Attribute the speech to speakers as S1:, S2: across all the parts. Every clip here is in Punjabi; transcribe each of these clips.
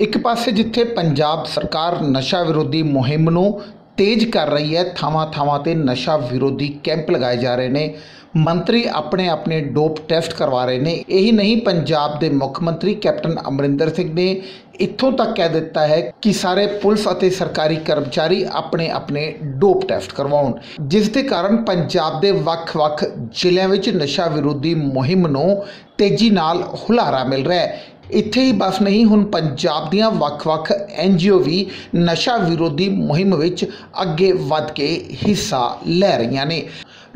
S1: ਇੱਕ ਪਾਸੇ ਜਿੱਥੇ ਪੰਜਾਬ ਸਰਕਾਰ ਨਸ਼ਾ ਵਿਰੋਧੀ ਮੁਹਿੰਮ ਨੂੰ ਤੇਜ਼ ਕਰ ਰਹੀ ਹੈ, ਥਾਵਾਂ ਥਾਵਾਂ ਤੇ ਨਸ਼ਾ ਵਿਰੋਧੀ ਕੈਂਪ ਲਗਾਏ ਜਾ ਰਹੇ ਨੇ। ਮੰਤਰੀ ਆਪਣੇ ਆਪਣੇ ਡੋਪ ਟੈਸਟ ਕਰਵਾ ਰਹੇ ਨੇ। ਇਹੀ ਨਹੀਂ, ਪੰਜਾਬ ਦੇ ਮੁੱਖ ਮੰਤਰੀ ਕੈਪਟਨ ਅਮਰਿੰਦਰ ਸਿੰਘ ਨੇ ਇੱਥੋਂ ਤੱਕ ਕਹਿ ਦਿੱਤਾ ਹੈ ਕਿ ਸਾਰੇ ਪੁਲਿਸ ਅਤੇ ਸਰਕਾਰੀ ਕਰਮਚਾਰੀ ਆਪਣੇ ਆਪਣੇ ਡੋਪ ਟੈਸਟ ਕਰਵਾਉਣ। ਜਿਸ ਦੇ ਕਾਰਨ ਪੰਜਾਬ ਦੇ ਵੱਖ-ਵੱਖ ਜ਼ਿਲ੍ਹਿਆਂ ਵਿੱਚ ਨਸ਼ਾ ਵਿਰੋਧੀ ਮੁਹਿੰਮ ਨੂੰ ਤੇਜ਼ੀ ਨਾਲ ਹੁਲਾਰਾ ਮਿਲ ਰਿਹਾ ਹੈ। ਇੱਥੇ ਹੀ ਬਸ ਨਹੀਂ, ਹੁਣ ਪੰਜਾਬ ਦੀਆਂ ਵੱਖ-ਵੱਖ ਐਨਜੀਓ ਵੀ ਨਸ਼ਾ ਵਿਰੋਧੀ ਮੁਹਿੰਮ ਵਿੱਚ ਅੱਗੇ ਵੱਧ ਕੇ ਹਿੱਸਾ ਲੈ ਰਹੀਆਂ ਨੇ।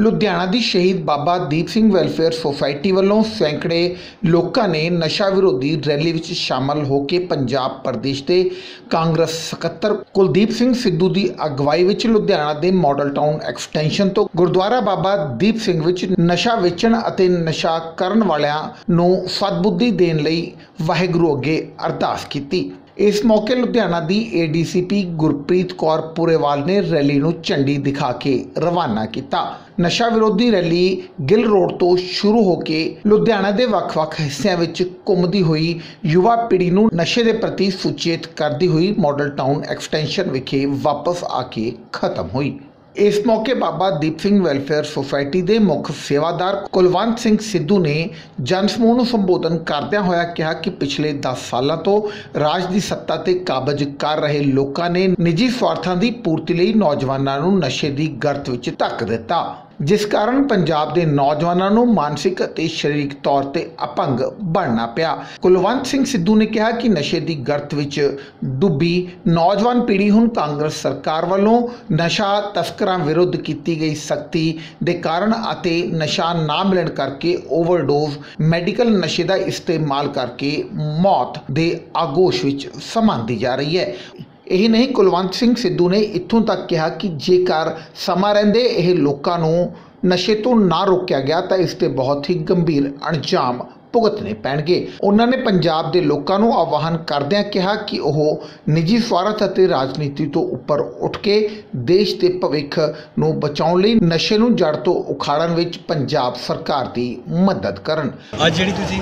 S1: ਲੁਧਿਆਣਾ ਦੀ ਸ਼ਹੀਦ ਬਾਬਾ ਦੀਪ ਸਿੰਘ ਵੈਲਫੇਅਰ ਸੁਸਾਇਟੀ ਵੱਲੋਂ ਸੈਂਕੜੇ ਲੋਕਾਂ ਨੇ ਨਸ਼ਾ ਵਿਰੋਧੀ ਰੈਲੀ ਵਿੱਚ ਸ਼ਾਮਲ ਹੋ ਕੇ ਪੰਜਾਬ ਪ੍ਰਦੇਸ਼ ਦੇ ਕਾਂਗਰਸ ਸਕੱਤਰ ਕੁਲਦੀਪ ਸਿੰਘ ਸਿੱਧੂ ਦੀ ਅਗਵਾਈ ਵਿੱਚ ਲੁਧਿਆਣਾ ਦੇ ਮਾਡਲ ਟਾਊਨ ਐਕਸਟੈਂਸ਼ਨ ਤੋਂ ਗੁਰਦੁਆਰਾ ਬਾਬਾ ਦੀਪ ਸਿੰਘ ਵਿੱਚ ਨਸ਼ਾ ਵੇਚਣ ਅਤੇ ਨਸ਼ਾ ਕਰਨ ਵਾਲਿਆਂ ਨੂੰ ਸਤਬੁੱਧੀ ਦੇਣ ਲਈ ਵਾਹਿਗੁਰੂ ਅੱਗੇ ਅਰਦਾਸ ਕੀਤੀ। ਇਸ ਮੌਕੇ ਲੁਧਿਆਣਾ ਦੀ ਏਡੀਸੀਪੀ ਗੁਰਪ੍ਰੀਤ ਕੌਰ ਪੁਰੇਵਾਲ ਨੇ ਰੈਲੀ ਨੂੰ ਝੰਡੀ ਦਿਖਾ ਕੇ ਰਵਾਨਾ ਕੀਤਾ। ਨਸ਼ਾ ਵਿਰੋਧੀ ਰੈਲੀ ਗਿੱਲ ਰੋਡ ਤੋਂ ਸ਼ੁਰੂ ਹੋ ਕੇ ਲੁਧਿਆਣਾ ਦੇ ਵੱਖ-ਵੱਖ ਹਿੱਸਿਆਂ ਵਿੱਚ ਘੁੰਮਦੀ ਹੋਈ ਯੁਵਾ ਪੀੜ੍ਹੀ ਨੂੰ ਨਸ਼ੇ ਦੇ ਪ੍ਰਤੀ ਸੁਚੇਤ ਕਰਦੀ ਹੋਈ ਮਾਡਲ ਟਾਊਨ ਐਕਸਟੈਂਸ਼ਨ ਵਿਖੇ ਵਾਪਸ ਆ ਕੇ ਖਤਮ ਹੋਈ। ਇਸ ਮੌਕੇ ਬਾਬਾ ਦੀਪ ਸਿੰਘ ਵੈਲਫੇਅਰ ਸੁਸਾਇਟੀ ਦੇ ਮੁੱਖ ਸੇਵਾਦਾਰ ਕੁਲਵੰਤ ਸਿੰਘ ਸਿੱਧੂ ਨੇ ਜਨ ਸਮੂਹ ਨੂੰ ਸੰਬੋਧਨ ਕਰਦਿਆਂ ਹੋਇਆ ਕਿਹਾ ਕਿ ਪਿਛਲੇ 10 ਸਾਲਾਂ ਤੋਂ ਰਾਜ ਦੀ ਸੱਤਾ ਤੇ ਕਾਬਜ ਕਰ ਰਹੇ ਲੋਕਾਂ ਨੇ ਨਿੱਜੀ ਸਵਾਰਥਾਂ ਦੀ ਪੂਰਤੀ ਲਈ ਨੌਜਵਾਨਾਂ ਨੂੰ ਨਸ਼ੇ ਦੀ ਗਰਤ ਵਿੱਚ ਧੱਕ ਦਿੱਤਾ। ਜਿਸ ਕਾਰਨ ਪੰਜਾਬ ਦੇ ਨੌਜਵਾਨਾਂ ਨੂੰ ਮਾਨਸਿਕ ਅਤੇ ਸਰੀਰਕ ਤੌਰ ਤੇ ਅਪੰਗ ਬਣਨਾ ਪਿਆ। ਕੁਲਵੰਤ ਸਿੰਘ ਸਿੱਧੂ ਨੇ ਕਿਹਾ ਕਿ ਨਸ਼ੇ ਦੀ ਗਰਤ ਵਿੱਚ ਡੁੱਬੀ ਨੌਜਵਾਨ ਪੀੜ੍ਹੀ ਹੁਣ ਕਾਂਗਰਸ ਸਰਕਾਰ ਵੱਲੋਂ ਨਸ਼ਾ ਤਸਕਰਾਂ ਵਿਰੁੱਧ ਕੀਤੀ ਗਈ ਸਖਤੀ ਦੇ ਕਾਰਨ ਅਤੇ ਨਸ਼ਾ ਨਾ ਮਿਲਣ ਕਰਕੇ ਓਵਰਡੋਜ਼ ਮੈਡੀਕਲ ਨਸ਼ੇ ਦਾ ਇਸਤੇਮਾਲ ਕਰਕੇ ਮੌਤ ਦੇ ਆਗੋਸ਼ ਵਿੱਚ ਸਮਾਂਦੀ ਜਾ ਰਹੀ ਹੈ। ਇਹ ਨਹੀਂ ਕੁਲਵੰਤ ਸਿੰਘ ਸਿੱਧੂ ਨੇ ਇੱਥੋਂ ਤੱਕ ਕਿਹਾ ਕਿ ਜੇਕਰ ਸਮਾਂ ਰਹਿੰਦੇ ਇਹ ਲੋਕਾਂ ਨੂੰ ਨਸ਼ੇ ਤੋਂ ਨਾ ਰੋਕਿਆ ਗਿਆ ਤਾਂ ਇਸ ਤੇ ਬਹੁਤ ਹੀ ਗੰਭੀਰ ਅਣਜਾਮ ਭੁਗਤਣੇ ਪੈਣਗੇ। ਉਹਨਾਂ ਨੇ ਪੰਜਾਬ ਦੇ ਲੋਕਾਂ ਨੂੰ ਆਹਵਾਨ ਕਰਦਿਆਂ ਕਿਹਾ ਕਿ ਉਹ ਨਿੱਜੀ ਸਵਾਰਥ ਅਤੇ ਰਾਜਨੀਤੀ ਤੋਂ ਉੱਪਰ ਉੱਠ ਕੇ ਦੇਸ਼ ਦੇ ਭਵਿੱਖ ਨੂੰ ਬਚਾਉਣ ਲਈ ਨਸ਼ੇ ਨੂੰ ਜੜ ਤੋਂ ਉਖਾੜਨ ਵਿੱਚ ਪੰਜਾਬ ਸਰਕਾਰ ਦੀ ਮਦਦ ਕਰਨ।
S2: ਅੱਜ ਜਿਹੜੀ ਤੁਸੀਂ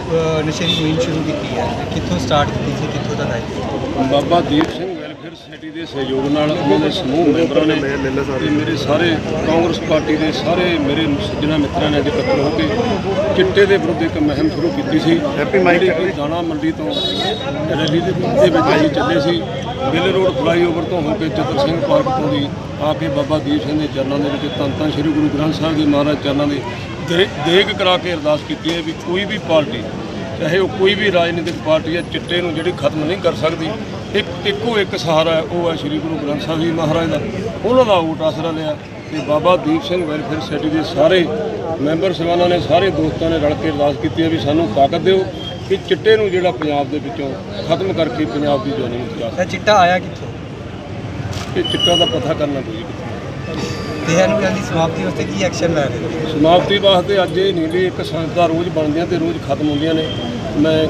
S2: ਨਸ਼ੇ ਦੀ ਮੁਹਿੰਮ ਸ਼ੁਰੂ ਕੀਤੀ ਹੈ ਕਿੱਥੋਂ ਸਟਾਰਟ ਕੀਤੀ ਸੀ ਕਿੱਥੋਂ ਤੱਕ ਆਈ
S3: ਬਾਬਾ ਦੀਪ ਸਿੰਘ ਵੈਲਫੇਅਰ ਸੁਸਾਇਟੀ ਦੇ ਸਹਿਯੋਗ ਨਾਲ ਉਹਨਾਂ ਦੇ ਸਮੂਹ ਮੈਂਬਰਾਂ ਨੇ ਤੇ ਮੇਰੇ ਸਾਰੇ ਕਾਂਗਰਸ ਪਾਰਟੀ ਦੇ ਸਾਰੇ ਮੇਰੇ ਸੱਜਣਾ ਮਿੱਤਰਾਂ ਨੇ ਅੱਜ ਇਕੱਤਰ ਹੋ ਕੇ ਚਿੱਟੇ ਦੇ ਵਿਰੁੱਧ ਇੱਕ ਮੁਹਿੰਮ ਸ਼ੁਰੂ ਕੀਤੀ ਸੀ। ਜਿਹੜੀ ਕਿ ਦਾਣਾ ਮੰਡੀ ਤੋਂ ਰੈਲੀ ਦੇ ਦੇ ਵਿੱਚ ਅਸੀਂ ਚੱਲੇ ਸੀ। ਗਿੱਲ ਰੋਡ ਫਲਾਈਓਵਰ ਤੋਂ ਹੋ ਕੇ ਚਤਰ ਸਿੰਘ ਪਾਰਕ ਤੋਂ ਦੀ ਆ ਕੇ ਬਾਬਾ ਦੀਪ ਸਿੰਘ ਦੇ ਚਰਨਾਂ ਦੇ ਵਿੱਚ ਧੰਨ ਧੰਨ ਸ੍ਰੀ ਗੁਰੂ ਗ੍ਰੰਥ ਸਾਹਿਬ ਜੀ ਮਹਾਰਾਜ ਚਰਨਾਂ ਦੇ ਦੇ- ਦੇਗ ਕਰਾ ਕੇ ਅਰਦਾਸ ਕੀਤੀ ਹੈ ਵੀ ਕੋਈ ਵੀ ਪਾਰਟੀ ਚਾਹੇ ਉਹ ਕੋਈ ਵੀ ਰਾਜਨੀਤਿਕ ਪਾਰਟੀ ਹੈ ਚਿੱਟੇ ਨੂੰ ਜਿਹੜੀ ਖਤਮ ਨਹੀਂ ਕਰ ਸਕਦੀ ਇੱਕ ਇੱਕੋ ਇੱਕ ਸਹਾਰਾ ਹੈ ਉਹ ਹੈ ਸ੍ਰੀ ਗੁਰੂ ਗ੍ਰੰਥ ਸਾਹਿਬ ਜੀ ਮਹਾਰਾਜ ਦਾ। ਉਹਨਾਂ ਦਾ ਓਟ ਆਸਰਾ ਲਿਆ ਤੇ ਬਾਬਾ ਦੀਪ ਸਿੰਘ ਵੈਲਫੇਅਰ ਸੋਸਾਇਟੀ ਦੇ ਸਾਰੇ ਮੈਂਬਰ ਸਭਾਨਾਂ ਨੇ ਸਾਰੇ ਦੋਸਤਾਂ ਨੇ ਰਲ ਕੇ ਅਰਦਾਸ ਕੀਤੀ ਹੈ ਵੀ ਸਾਨੂੰ ਤਾਕਤ ਦਿਓ ਕਿ ਚਿੱਟੇ ਨੂੰ ਜਿਹੜਾ ਪੰਜਾਬ ਦੇ ਵਿੱਚੋਂ ਖਤਮ ਕਰਕੇ ਪੰਜਾਬ ਦੀ ਜਵਾਨੀ ਨੂੰ ਬਚਾ
S2: ਇਹ ਚਿੱਟਾ ਆਇਆ ਕਿੱਥੋਂ?
S3: ਸਕੇ। ਚਿੱਟਾ ਦਾ ਪਤਾ ਕਰਨਾ ਪਊਗਾ
S2: ਤੇ ਇਹਨੂੰ ਇਹਦੀ ਸਮਾਪਤੀ ਵਾਸਤੇ ਕੀ ਐਕਸ਼ਨ ਲੈ ਰਹੇ
S3: ਸਮਾਪਤੀ ਵਾਸਤੇ ਅੱਜ ਇਹ ਵੀ ਇੱਕ ਸੰਸਥਾ ਰੋਜ਼ ਬਣਦੀਆਂ ਤੇ ਰੋਜ਼ ਖਤਮ ਹੁੰਦੀਆਂ ਨੇ। ਮੈਂ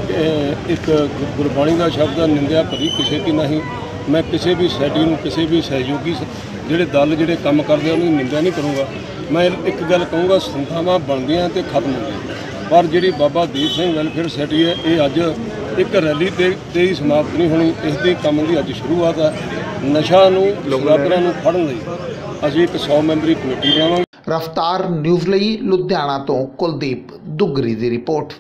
S3: ਇੱਕ ਗੁਰਬਾਣੀ ਦਾ ਸ਼ਬਦ ਹੈ, ਨਿੰਦਿਆ ਭਰੀ ਕਿਸੇ ਕੀ ਨਹੀਂ। ਮੈਂ ਕਿਸੇ ਵੀ ਸੈਡੀ ਨੂੰ ਕਿਸੇ ਵੀ ਸਹਿਯੋਗੀ ਜਿਹੜੇ ਦਲ ਜਿਹੜੇ ਕੰਮ ਕਰਦੇ ਆ, ਉਹਨਾਂ ਦੀ ਨਿੰਦਿਆ ਨਹੀਂ ਕਰੂੰਗਾ। ਮੈਂ ਇੱਕ ਗੱਲ ਕਹੂੰਗਾ ਸੰਸਥਾਵਾਂ ਬਣਦੀਆਂ ਤੇ ਖਤਮ ਹੁੰਦੀਆਂ। ਪਰ ਜਿਹੜੀ ਬਾਬਾ ਦੀਪ ਸਿੰਘ ਵੈਲਫੇਅਰ ਸੋਸਾਇਟੀ ਹੈ ਇਹ ਅੱਜ ਇੱਕ ਰੈਲੀ ਤੇ ਤੇ ਹੀ ਸਮਾਪਤ ਨਹੀਂ ਹੋਣੀ। ਇਸ ਦੀ ਕੰਮ ਦੀ ਅੱਜ ਸ਼ੁਰੂਆਤ ਹੈ। ਨਸ਼ਾ ਨੂੰ ਸ਼ਰਾਬਰਾਂ ਨੂੰ ਫੜਨ ਲਈ ਅਸੀਂ ਇੱਕ 100 ਮੈਂਬਰੀ ਕਮੇਟੀ ਬਣਾਵਾਂਗੇ
S1: ਰਫਤਾਰ ਨਿਊਜ਼ ਲਈ ਲੁਧਿਆਣਾ ਤੋਂ ਕੁਲਦੀਪ ਦੁੱਗਰੀ ਦੀ ਰਿਪੋਰਟ।